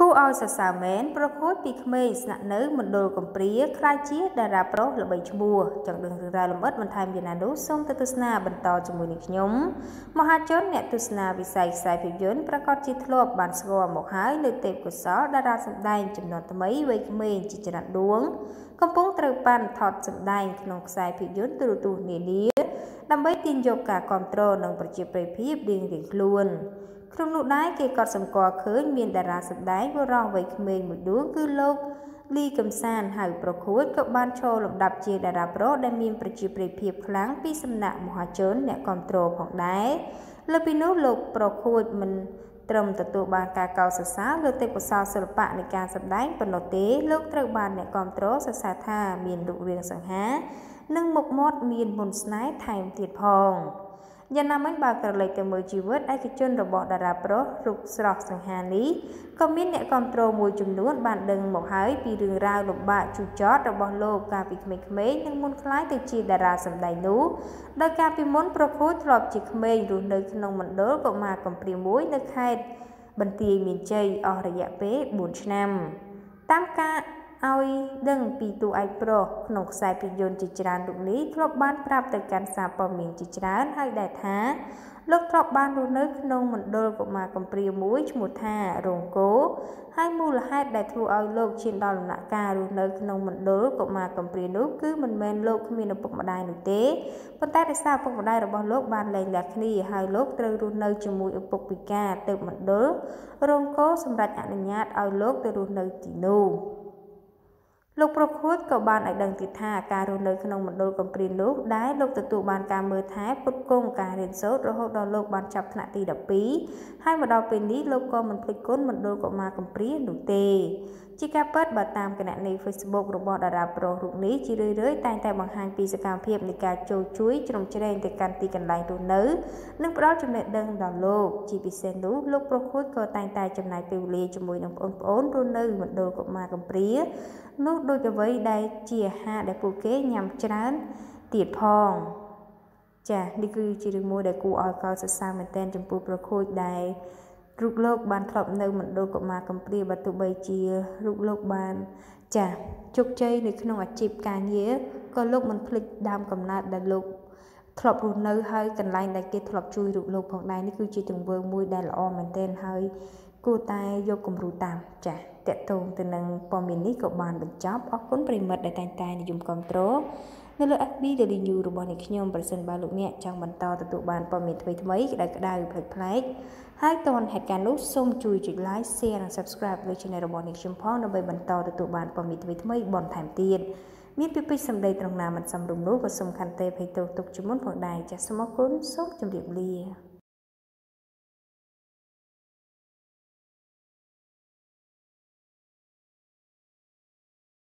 គួរឲ្យសរសើរមែនប្រខូចពីក្មេងស្នាក់នៅមណ្ឌលកំព្រាខ្លាចជាតារាប្រុសល្បីឈ្មោះចង់ដឹងរឿងរ៉ាវលម្អិតបន្ថែមយ៉ាងណានោះសូមទៅទស្សនាបន្តជាមួយនឹងខ្ញុំមហាជនអ្នកទស្សនាវិស័យខ្សែភាពយន្តប្រកាសជាធ្លាប់បានស្គាល់មកហើយលើទេពកោសលតារាសម្ដែងចំនួនថ្មីវ័យក្មេងជាច្រើនដួង កំពុងត្រូវបានថតសម្ដែងក្នុងខ្សែភាពយន្តទូរទស្សន៍នានាដើម្បីទាញយកការគ្រប់គ្រងនិងប្រជាប្រិយភាពរៀងៗខ្លួន ក្នុងនោះដែរគេក៏សម្គាល់ឃើញមានតារាសម្ដែងបុរសវ័យក្មេងមួយដួងគឺលោកលីកំសានហៅប្រខួតក៏បានឈរលំដាប់ជាតារាប្រុសដែលមានប្រជាប្រិយភាពខ្លាំងពីសំណាក់មហាជនអ្នកគ្រប់គ្រងផងដែរលើពីនោះលោកប្រខួតមិនត្រឹមទទួលបានការកោតសរសើរលើទេពកោសល្យសិល្បៈនៃការសម្ដែងប៉ុណ្ណោះទេលោកត្រូវបានអ្នកគ្រប់គ្រងសរសើរថាមានរូបរាងសង្ហា និងមុខមាត់មានមុនស្នេហ៍ថែមទៀតផង។ យ៉ាងណាមិញបើក្រឡេកទៅមើលជីវិតឯកជនរបស់តារាប្រុសរូបស្រស់សង្ហានេះក៏មានអ្នកគ្រប់គ្រងមួយចំនួនបានដឹងមកហើយពីរឿងរ៉ាវលំបាកជូរចត់របស់លោកកាលពីក្មេងៗនិងមុនខ្លាយទៅជាតារាសម្ដែងនោះដោយកាលពីមុនប្រគួតធ្លាប់ជាក្មេងរស់នៅក្នុងមណ្ឌលកុមារកំព្រាមួយនៅខេត្តបន្ទាយមានជ័យអស់រយៈពេល4ឆ្នាំតាមការ ឲ្យដឹងពីតួឯកប្រុសក្នុងខ្សែភាពយន្តជាច្រើនរូបនេះធ្លាប់បានប្រាប់ទៅកាន់សារព័ត៌មានជាច្រើនហើយដែរថាលោកធ្លាប់បានរស់នៅក្នុងមណ្ឌលកុមារកំព្រាមួយឈ្មោះថារងគោហើយមូលហេតុដែលធ្វើឲ្យលោកឈានដល់ដំណាក់កាលរស់នៅក្នុងមណ្ឌលកុមារកំព្រានោះគឺមិនមែនលោកគ្មានឪពុកម្ដាយនោះទេប៉ុន្តែដោយសារឪពុកម្ដាយរបស់លោកបានលែងលះគ្នាហើយលោកត្រូវរស់នៅជាមួយឪពុកពិការទៅមណ្ឌលរងគោសម្រាប់អនុញ្ញាតឲ្យលោកទៅរស់នៅទីនោះ លោកប្រខួតក៏បានឲ្យដឹងទៀតថាការរស់នៅក្នុងមណ្ឌលកំព្រានោះដែលលោកទទួលបានការមើលថែពុតគង់ការរៀនសូត្ររហូតដល់លោកបានចាប់ថ្នាក់ទី12ហើយមកដល់ពេលនេះលោកក៏មិនភ្លេចគុណមណ្ឌលកុមារកំព្រានោះទេជាការពិតបើតាមគណនី Facebook របស់តារាប្រុសរូបនេះជារឿយៗតែងតែបង្ហាញពីសកម្មភាពនៃការចូលជួយជ្រោមជ្រែងទៅកាន់ទីកន្លែងរស់នៅនិងផ្ដល់ចំណេះដឹងដល់លោកជាពិសេសនោះលោកប្រខូចក៏តែងតែចំណាយពេលវេលាជាមួយនឹងបងប្អូនរស់នៅមណ្ឌលកុមារកំព្រានោះដូចអ្វីដែលជាអាហារដែលពួកគេញ៉ាំច្រើនទៀតផងចានេះគឺជារឿងមួយដែលគួរឲ្យកោតសរសើរមែនទែនចំពោះប្រខូចដែលរូបលោកបានធ្លាប់នៅមណ្ឌលកុមារកំព្រាបើទោះបីជារូបលោកបាន ចាជោគជ័យនៅក្នុងអាជីពការងារក៏លោកមិនភ្លេចដើមកំណើតដែលលោកធ្លាប់រស់នៅហើយកន្លែងដែលគេធ្លាប់ជួយរូបលោកផងដែរនេះគឺជាទង្វើមួយដែលល្អមែនទែនហើយ គួរតែយកគំរូតាមចាតកតងទៅនឹងព័ត៌មាននេះក៏បានបញ្ចប់អរគុណប្រិមិត្តដែលតែងតែនិយមគ្រប់គ្រងនៅលើ FB Daily News របស់អ្នកខ្ញុំប្រសិនបើលោកអ្នកចង់បន្តទទួលបានព័ត៌មានថ្មីៗក្តៅក្តៅប្លែកប្លែកហើយតនហេតុការណ៍នោះសូមជួយចុច Like Share និង Subscribe លើ Channel របស់អ្នកខ្ញុំផងដើម្បីបន្តទទួលបានព័ត៌មានថ្មីៗបន្ថែមទៀតមានពីពេចសម្ដីត្រង់ណាមិនសមរម្យនោះក៏សំខាន់ទេភ័យទោសទុកជាមុនផងដែរចាសសូមអរគុណសូមជម្រាបលា